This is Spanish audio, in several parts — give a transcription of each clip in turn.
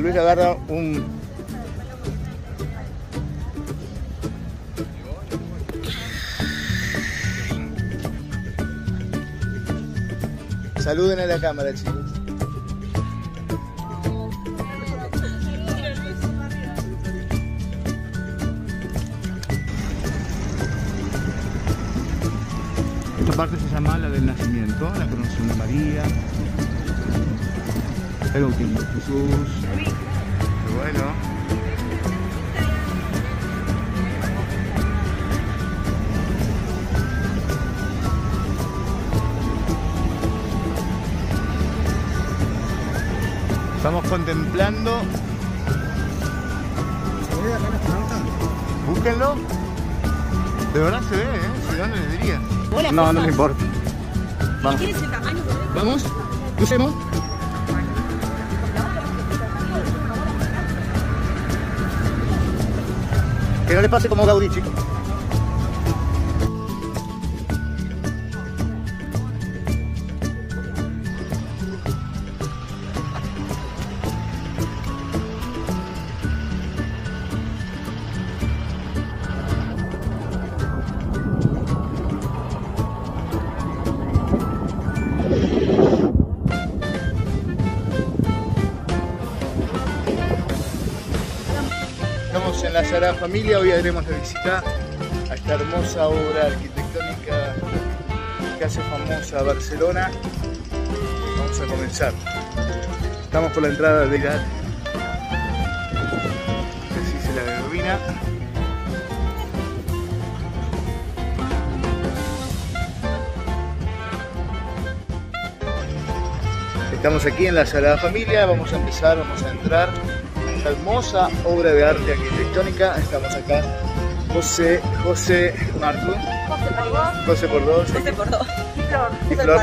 Luis agarra un... Saluden a la cámara, chicos. Esta parte se llama la del nacimiento, la coronación de María, el bautismo de Jesús. Qué bueno. Estamos contemplando. ¿Se ve acá el astronauta? Búsquenlo. De verdad se ve, ¿eh? Si no, no les diría. No, no me importa. Vamos. ¿Quieres el tamaño? Vamos. Crucemos. Que no le pase como Gaudí, chicos. Sagrada Familia, hoy haremos la visita a esta hermosa obra arquitectónica que hace famosa Barcelona. Vamos a comenzar. Estamos por la entrada de la... Así se la denomina. Estamos aquí en la Sagrada Familia, vamos a empezar, vamos a entrar esta hermosa obra de arte arquitectónica. Estamos acá, José, José Martín, José por dos. José por dos. José por dos. Y Flor. Y Flor,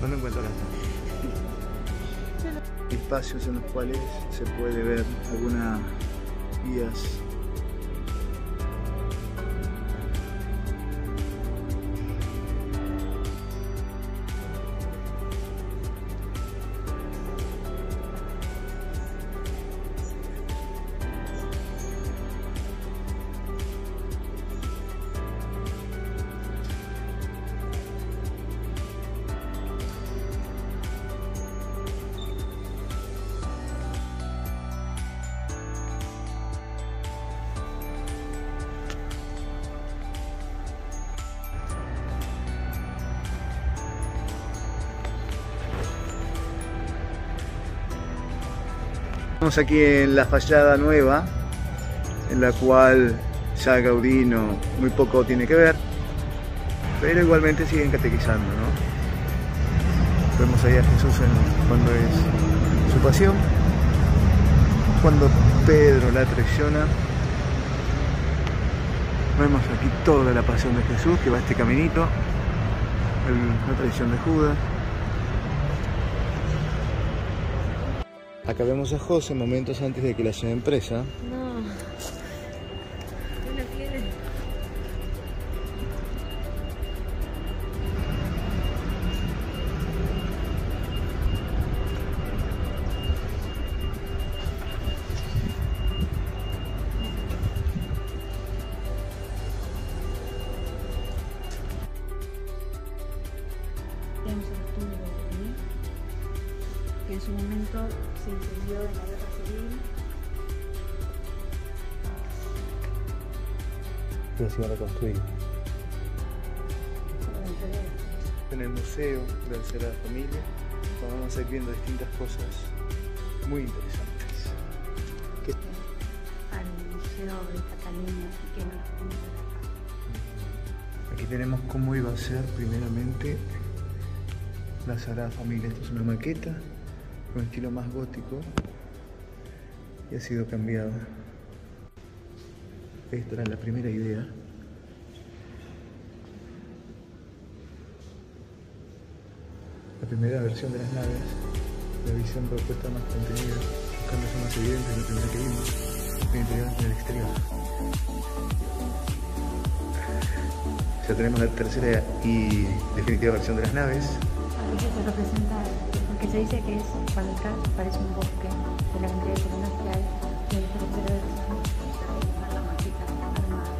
No encuentro acá. Espacios en los cuales se puede ver algunas vías Estamos aquí en la fachada nueva, en la cual ya Gaudí no, muy poco tiene que ver, pero igualmente siguen catequizando, ¿no? Vemos ahí a Jesús cuando es su pasión. cuando Pedro la traiciona. Vemos aquí toda la pasión de Jesús que va a este caminito. La traición de Judas. Acá vemos a José momentos antes de que la lleven presa. No. No se incendió en la guerra civil. que se van a construir. En el Museo de la Sagrada Familia vamos a ir viendo distintas cosas muy interesantes. Al Museo de Cataluña, que nos acá. Aquí tenemos cómo iba a ser primeramente la Sagrada Familia. Esto es una maqueta con estilo más gótico y ha sido cambiada. Esta era la primera idea. La primera versión de las naves, la visión propuesta más contenida, los cambios son más evidentes de la primera que vimos, interior y el exterior. Ya tenemos la tercera y definitiva versión de las naves. Aquí se representa, porque se dice que es, cuando entras parece un bosque de la cantidad de columnas que hay, el de la armada.